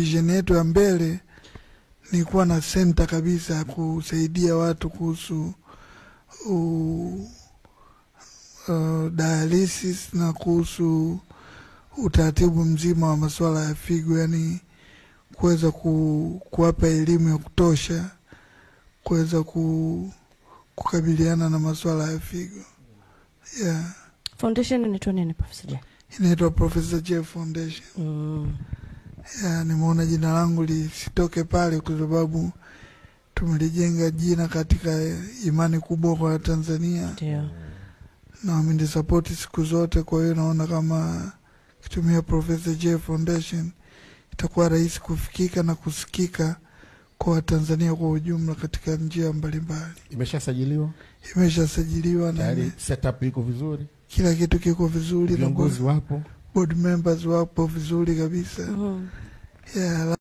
vision yetu ya mbele ni kuwa na senta kabisa ya kusaidia watu kuhusu uh, dialysis na kuhusu utaratibu mzima wa masuala ya figo, yani kuweza ku, kuwapa elimu ya kutosha kuweza ku, kukabiliana na masuala ya figo yeah. Foundation inaitwa nini Profesa Jeff? Inaitwa Profesa Jeff Foundation. Mm. Ya, nimeona jina langu lisitoke pale kwa sababu tumelijenga jina katika imani kubwa kwa Tanzania Ndio. na wamenisapoti siku zote. Kwa hiyo naona kama kitumia Profesa J Foundation itakuwa rahisi kufikika na kusikika kwa Watanzania kwa ujumla katika njia mbalimbali. Imeshasajiliwa Imeshasajiliwa na setup iko vizuri, kila kitu kiko vizuri viongozi wapo. Board members wapo vizuri kabisa. mm. Yeah,